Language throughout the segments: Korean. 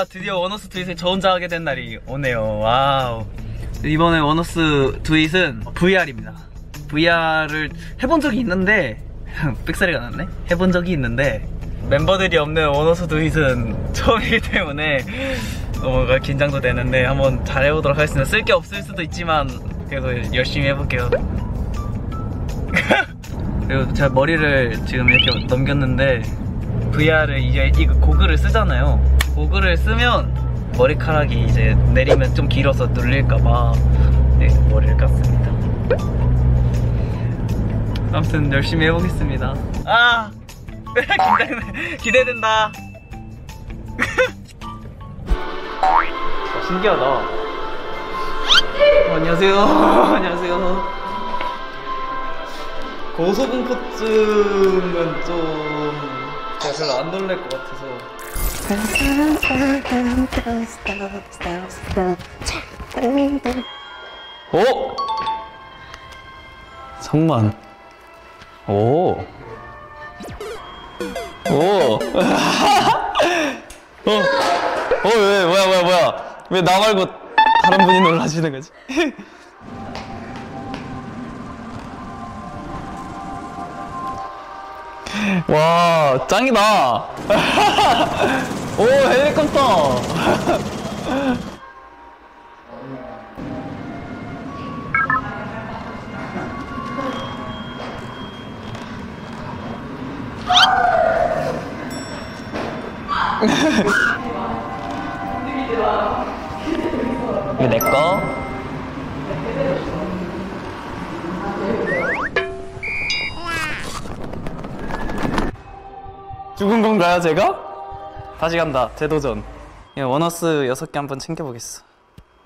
아 드디어 원어스 Do It을 저 혼자 하게 된 날이 오네요. 와우. 이번에 원어스 Do It은 VR입니다. VR을 해본 적이 있는데 삑사리가 났네? 해본 적이 있는데 멤버들이 없는 원어스 Do It은 처음이기 때문에 뭔가 긴장도 되는데 한번 잘 해보도록 하겠습니다. 쓸 게 없을 수도 있지만 그래도 열심히 해볼게요. 그리고 제가 머리를 지금 이렇게 넘겼는데 VR을 이제 이거 고글을 쓰잖아요. 고글을 쓰면 머리카락이 이제 내리면 좀 길어서 눌릴까봐 네, 머리를 깠습니다. 아무튼 열심히 해보겠습니다. 아! 긴장돼. 기대된다. 어, 신기하다. 어, 안녕하세요. 안녕하세요. 고소공포증은 좀 제가 별로 안 놀랄 것 같아서 오! 잠만 오! 오! 어? 어, 왜, 뭐야, 뭐야, 뭐야. 왜 나 말고 다른 분이 놀라시는 거지? 와 짱이다 오 헬리콥터 이거 내꺼 죽은 건가요, 제가? 다시 간다, 재도전. 예, 원어스 6개 한번 챙겨보겠어.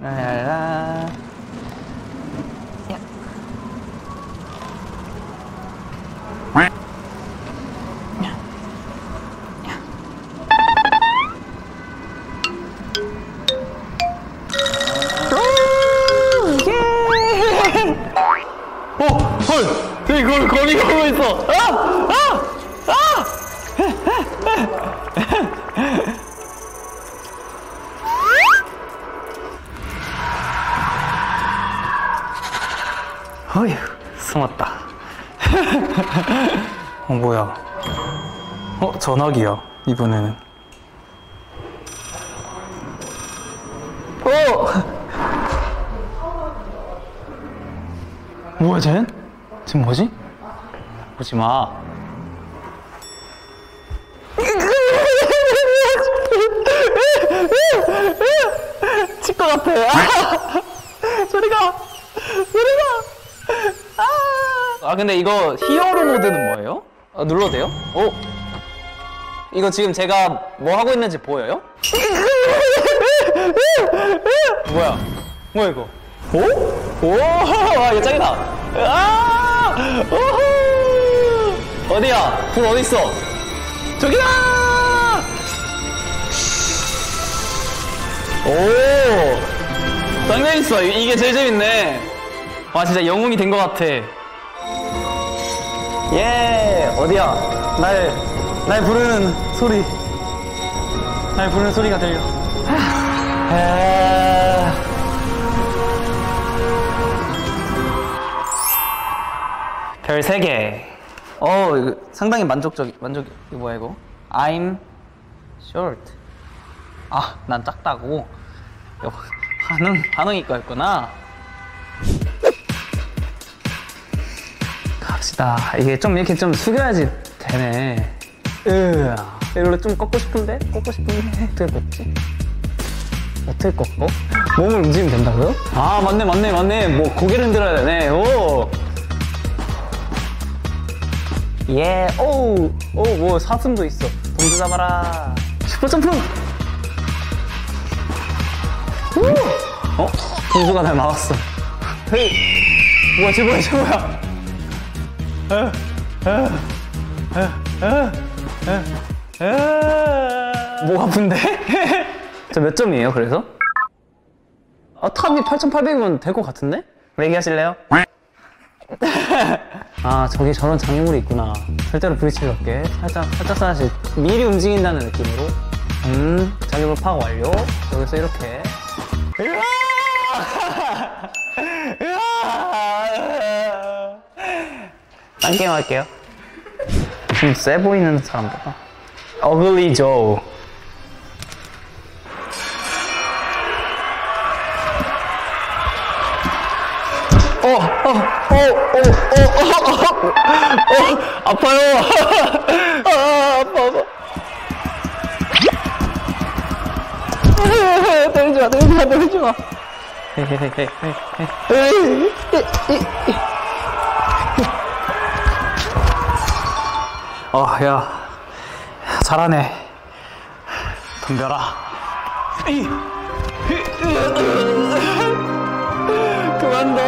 라라. 오, 헐! 저기 거기, 거기 가고 있어! 아! 아! 아! 어휴, 숨었다. 어, 뭐야. 어, 전화기야, 이번에는. 어! 뭐야, 쟤는? 지금 뭐지? 보지 마. 칠것 같아. 아! 소리가, 소리가. 아! 아, 근데 이거 히어로 모드는 뭐예요? 아, 눌러도 돼요? 오. 이거 지금 제가 뭐 하고 있는지 보여요? 뭐야? 뭐야 이거? 오? 오! 와 이거 짱이다! 아! 오호! 어디야? 불 어디 있어? 저기다! 오! 짱 있어. 이게 제일 재밌네. 와 진짜 영웅이 된 것 같아. 예! 어디야? 날, 날 부르는 소리. 날 부르는 소리가 들려. 아... 별 3개. 어, 이거 상당히 만족적, 만족, 이거 뭐야, 이거? I'm short. 아, 난 작다고? 이거 반응, 반응이 거였구나. 갑시다. 이게 좀 이렇게 좀 숙여야지 되네. 으, 이걸로 좀 꺾고 싶은데? 꺾고 싶은데? 어떻게 꺾지? 어떻게 꺾어? 몸을 움직이면 된다고요? 아, 맞네, 맞네, 맞네. 뭐, 고개를 흔들어야 되네. 오! 예, 오, 오, 뭐 사슴도 있어. 동주 잡아라. 슈퍼 점프. 오, 어, 동주가 날 막았어. hey, 뭐야, 쟤 뭐야, 쟤 뭐야. 목 아픈데? 저 몇 점이에요, 그래서? 아, top이 8,800이면 될 것 같은데? 얘기하실래요? 아 저기 저런 장애물이 있구나 절대로 브리치를 넣게 살짝 살짝 살짝 미리 움직인다는 느낌으로 음, 자격을 파악 완료. 여기서 이렇게. 딴 게임 할게요. 좀 세 보이는 사람보다. 어글리 조. 어, 어, 어, 어, 어, 어, 어, 어, 아파요. 아, 아파, 아파. 때리지 마, 때리지 마, 때리지 마. 어, 야, 잘하네. 덤벼라. 그만 둬.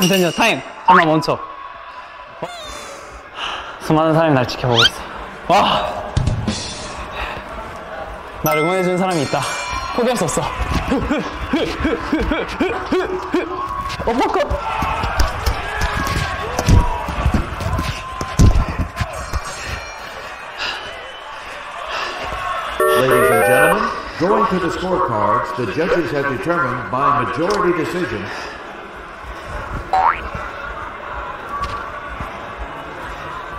잠시만요, 타임. 잠깐만 멈춰. 어? 수많은 사람이 날 지켜보고 있어. 와! 나를 응원해준 사람이 있다. 포기할 수 없어. 어퍼컷! To the scorecards, the judges have determined by majority decision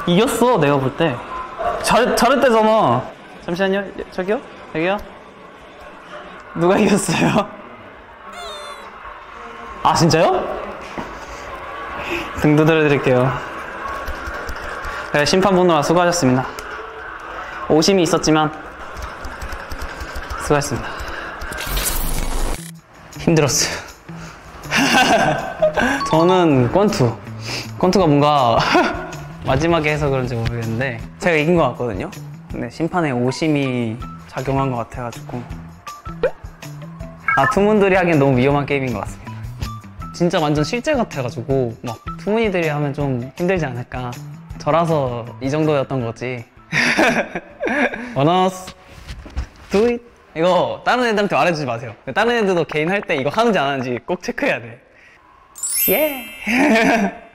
이겼어, 내가 볼 때. 잘, 잘했대잖아. 잠시만요. 저기요? 저기요? 누가 이겼어요? 아, 진짜요? 등 두드려 드릴게요. 네, 심판분들 수고하셨습니다. 오심이 있었지만, 수고하셨습니다. 힘들었어요. 저는 권투. 권투가 뭔가 마지막에 해서 그런지 모르겠는데 제가 이긴 것 같거든요. 근데 심판의 오심이 작용한 것 같아가지고 아 투문들이 하기엔 너무 위험한 게임인 것 같습니다. 진짜 완전 실제 같아가지고 막 투문이들이 하면 좀 힘들지 않을까. 저라서 이 정도였던 거지. 원어스 do. 이거 다른 애들한테 말해주지 마세요. 다른 애들도 개인 할 때 이거 하는지 안 하는지 꼭 체크해야 돼. 예.